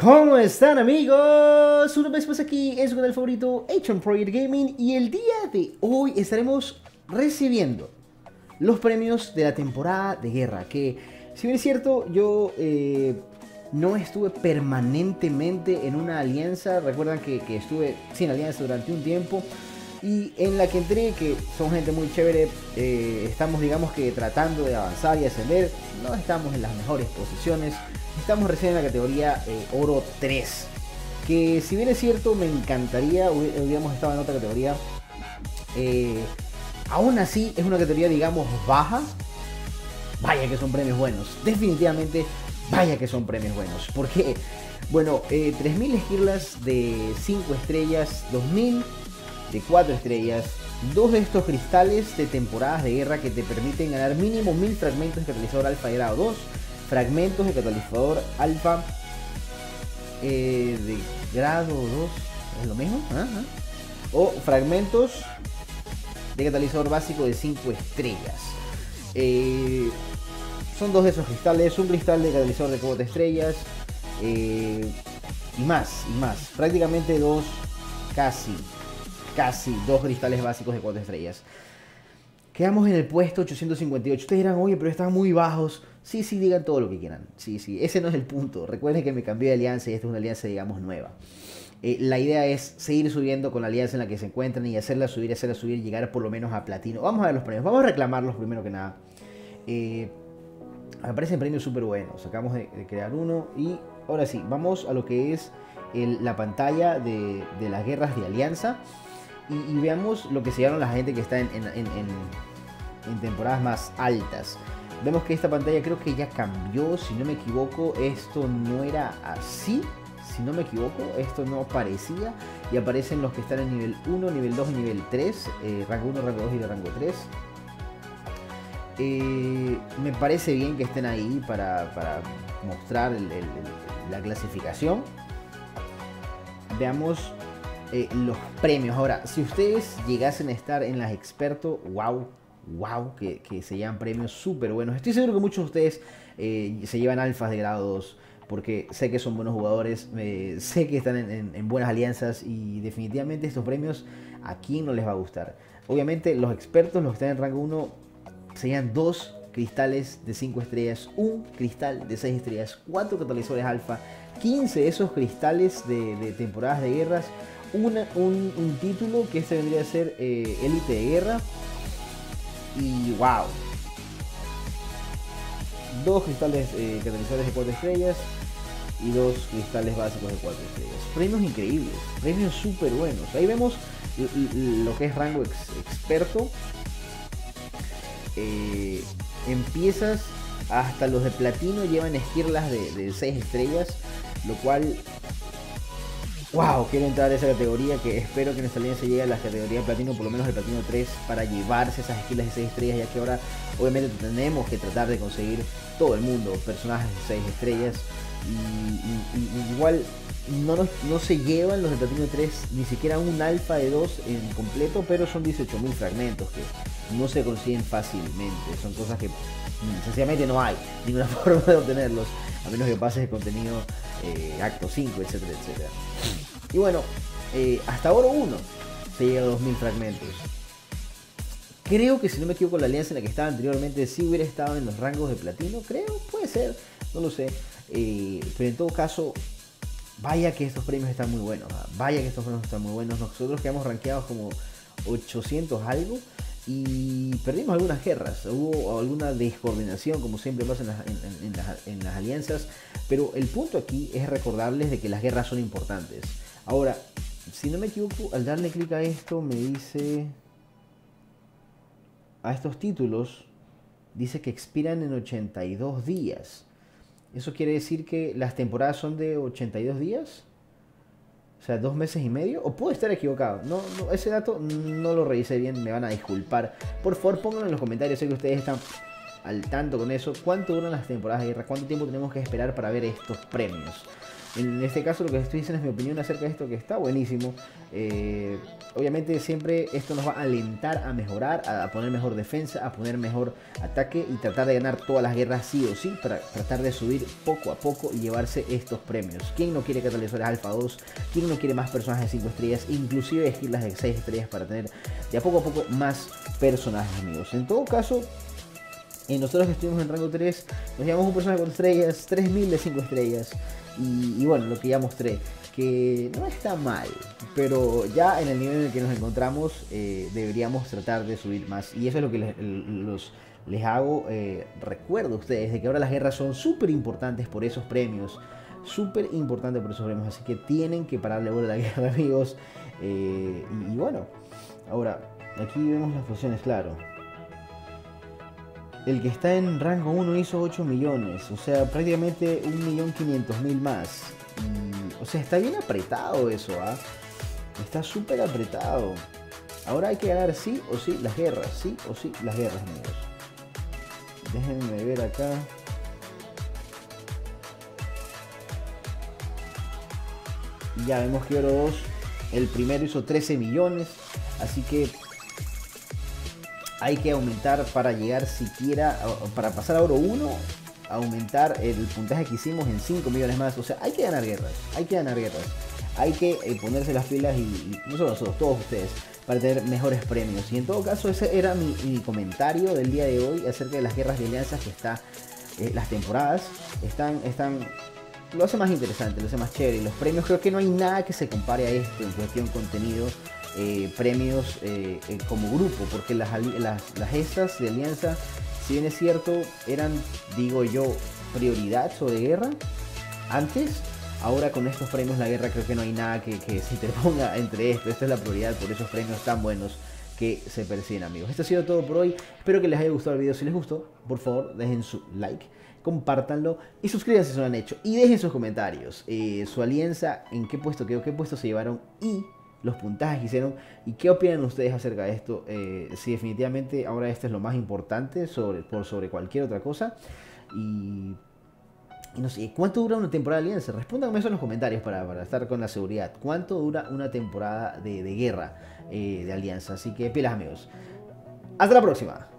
¿Cómo están amigos? Una vez más aquí es su canal favorito H Project Gaming y el día de hoy estaremos recibiendo los premios de la temporada de guerra que si bien es cierto yo eh, no estuve permanentemente en una alianza, recuerdan que estuve sin alianza durante un tiempo y en la que entré, que son gente muy chévere, eh, estamos digamos que tratando de avanzar y ascender, no estamos en las mejores posiciones, estamos recién en la categoría eh, oro 3, que si bien es cierto me encantaría, hubiéramos estado en otra categoría, eh, aún así es una categoría digamos baja, vaya que son premios buenos, definitivamente vaya que son premios buenos, porque bueno, 3000 esquirlas de 5 estrellas, 2000 de 4 estrellas, dos de estos cristales de temporadas de guerra que te permiten ganar mínimo 1000 fragmentos de catalizador alfa de grado 2, fragmentos de catalizador alfa eh, de grado 2, es lo mismo, o fragmentos de catalizador básico de 5 estrellas. Eh, son dos de esos cristales, un cristal de catalizador de 4 estrellas eh, y más, y más. Prácticamente dos, casi casi dos cristales básicos de 4 estrellas. Quedamos en el puesto 858. Ustedes dirán, oye, pero están muy bajos. Sí, sí, digan todo lo que quieran. Sí, sí, ese no es el punto. Recuerden que me cambié de alianza y esta es una alianza, digamos, nueva. Eh, la idea es seguir subiendo con la alianza en la que se encuentran y hacerla subir, hacerla subir, llegar por lo menos a platino. Vamos a ver los premios. Vamos a reclamarlos primero que nada. Eh, me premios súper buenos. Acabamos de, crear uno. Y ahora sí, vamos a lo que es la pantalla de, de las guerras de alianza y, veamos lo que se llama la gente que está en, temporadas más altas. Vemos que esta pantalla creo que ya cambió, si no me equivoco, esto no era así. Si no me equivoco, esto no aparecía. Y aparecen los que están en nivel 1, nivel 2 y nivel 3. Eh, rango 1, rango 2 y rango 3. Eh, me parece bien que estén ahí para, mostrar la clasificación. Veamos eh, los premios. Ahora, si ustedes llegasen a estar en las expertos, wow, wow, que, se llevan premios súper buenos. Estoy seguro que muchos de ustedes eh, se llevan alfas de grado 2 porque sé que son buenos jugadores, eh, sé que están en, buenas alianzas y definitivamente estos premios a quién no les va a gustar. Obviamente los expertos, los que están en rango 1, serían dos cristales de 5 estrellas, un cristal de 6 estrellas, 4 catalizadores alfa, 15 de esos cristales de temporadas de guerras, un, título que este vendría a ser eh, Élite de Guerra. Y wow. Dos cristales eh, catalizadores de 4 estrellas y dos cristales básicos de 4 estrellas. Premios increíbles, premios súper buenos. Ahí vemos lo que es rango experto. Eh, empiezas hasta los de platino llevan esquirlas de, de 6 estrellas, lo cual wow, quiero entrar a esa categoría que espero que nuestra alianza llegue a la categoría platino, por lo menos el platino 3, para llevarse esas esquilas de 6 estrellas, ya que ahora obviamente tenemos que tratar de conseguir todo el mundo personajes de 6 estrellas. Y, igual no, no se llevan los de platino 3 ni siquiera un alfa de 2 en completo, pero son 18.000 fragmentos que no se consiguen fácilmente. Son cosas que mm, sencillamente no hay ninguna forma de obtenerlos, a menos que pases el contenido eh, acto 5, etcétera, etcétera. Y bueno, eh, hasta oro 1 se llega a 2000 fragmentos. Creo que si no me equivoco la alianza en la que estaba anteriormente sí hubiera estado en los rangos de platino, creo, puede ser, no lo sé. Eh, pero en todo caso, vaya que estos premios están muy buenos, vaya que estos premios están muy buenos. Nosotros quedamos rankeados como 800 algo y perdimos algunas guerras, hubo alguna descoordinación como siempre pasa en las, alianzas, pero el punto aquí es recordarles de que las guerras son importantes. Ahora, si no me equivoco, al darle clic a esto me dice a estos títulos, dice que expiran en 82 días. ¿Eso quiere decir que las temporadas son de 82 días? O sea, dos meses y medio. O puedo estar equivocado. No, ese dato no lo revisé bien. Me van a disculpar. Por favor, pónganlo en los comentarios. Sé que ustedes están al tanto con eso. ¿Cuánto duran las temporadas de guerra? ¿Cuánto tiempo tenemos que esperar para ver estos premios? En este caso lo que estoy diciendo es mi opinión acerca de esto que está buenísimo. Eh, obviamente siempre esto nos va a alentar a mejorar, a poner mejor defensa, a poner mejor ataque y tratar de ganar todas las guerras sí o sí para tratar de subir poco a poco y llevarse estos premios. ¿Quién no quiere catalizadores alfa 2? ¿Quién no quiere más personajes de 5 estrellas? Inclusive esquilas de 6 estrellas para tener de a poco a poco más personajes amigos. En todo caso, en nosotros que estuvimos en rango 3, nos llevamos un personaje con estrellas, 3000 de 5 estrellas. Y, bueno, lo que ya mostré, que no está mal, pero ya en el nivel en el que nos encontramos eh, deberíamos tratar de subir más. Y eso es lo que les hago eh, recuerdo a ustedes, de que ahora las guerras son súper importantes por esos premios. Súper importante por esos premios, así que tienen que pararle bola a la guerra, amigos. Eh, y, y bueno, ahora, aquí vemos las funciones, claro el que está en rango 1 hizo 8 millones, o sea, prácticamente 1.500.000 más. o sea, está bien apretado eso, ¿ah? Está súper apretado. Ahora hay que ganar sí o sí las guerras, sí o sí las guerras, amigos. Déjenme ver acá. Ya vemos que Oro 2, el primero hizo 13 millones, así que hay que aumentar para llegar siquiera, para pasar a oro 1, aumentar el puntaje que hicimos en 5 millones más. O sea, hay que ganar guerras, hay que ganar guerras. Hay que eh, ponerse las pilas y, no solo nosotros, todos ustedes, para tener mejores premios. Y en todo caso, ese era mi, comentario del día de hoy acerca de las guerras de alianzas que está, eh, las temporadas están, están lo hace más interesante, lo hace más chévere. Los premios creo que no hay nada que se compare a esto en cuestión contenido. Eh, premios eh, eh, como grupo, porque las, las, las estas de alianza, si bien es cierto, eran, digo yo, prioridad sobre guerra antes. Ahora con estos premios la guerra creo que no hay nada que, se interponga entre esto. Esta es la prioridad por esos premios tan buenos que se persiguen amigos. Esto ha sido todo por hoy. Espero que les haya gustado el video. Si les gustó, por favor dejen su like, compártanlo y suscríbanse si no lo han hecho. Y dejen sus comentarios. su alianza, en qué puesto quedó, qué puesto se llevaron y los puntajes que hicieron y qué opinan ustedes acerca de esto. Eh, si definitivamente ahora este es lo más importante sobre, por sobre cualquier otra cosa. Y, no sé, ¿cuánto dura una temporada de alianza? Respóndanme eso en los comentarios para, para estar con la seguridad. ¿Cuánto dura una temporada de, guerra eh, de alianza? Así que pilas amigos. Hasta la próxima.